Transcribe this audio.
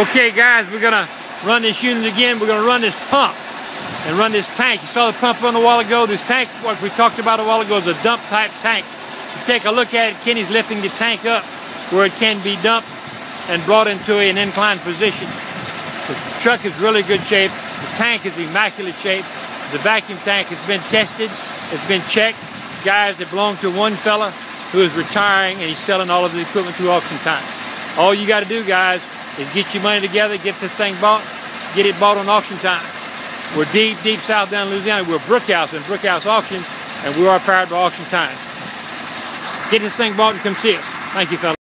Okay guys, we're gonna run this unit again. We're gonna run this pump and run this tank. You saw the pump run a while ago. This tank, what we talked about a while ago, is a dump type tank. You take a look at it, Kenny's lifting the tank up where it can be dumped and brought into an inclined position. The truck is really good shape. The tank is immaculate shape. It's a vacuum tank. It's been tested. It's been checked. Guys, it belonged to one fella who is retiring and he's selling all of the equipment through auction time. All you got to do, guys, is get your money together, get this thing bought, get it bought on auction time. We're deep, deep south down Louisiana. We're Brookhouse and Brookhouse Auctions, and we are powered by auction time. Get this thing bought and come see us. Thank you, fellas.